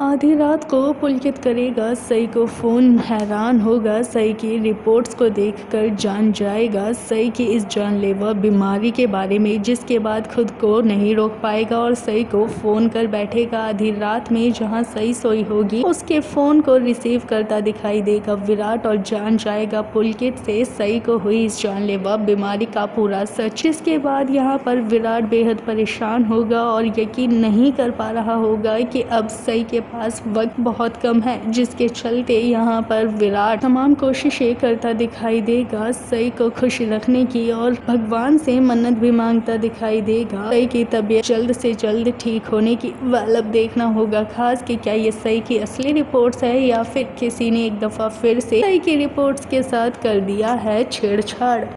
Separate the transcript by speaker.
Speaker 1: आधी रात को पुलकित करेगा सई को फ़ोन, हैरान होगा सई की रिपोर्ट्स को देखकर जान जाएगा सई की इस जानलेवा बीमारी के बारे में, जिसके बाद खुद को नहीं रोक पाएगा और सई को फ़ोन कर बैठेगा। आधी रात में जहाँ सई सोई होगी, उसके फ़ोन को रिसीव करता दिखाई देगा। विराट और जान जाएगा, पुलकित से सई को हुई इस जानलेवा बीमारी का पूरा सच। इसके बाद यहाँ पर विराट बेहद परेशान होगा और यकीन नहीं कर पा रहा होगा कि अब सई के पास वक्त बहुत कम है, जिसके चलते यहाँ पर विराट तमाम कोशिशें करता दिखाई देगा। सई को खुश रखने की और भगवान से मन्नत भी माँगता दिखाई देगा। सई की तबीयत जल्द से जल्द ठीक होने की वाल अब देखना होगा खास कि क्या ये सई की असली रिपोर्ट्स है या फिर किसी ने एक दफ़ा फिर से सई की रिपोर्ट्स के साथ कर दिया है छेड़छाड़।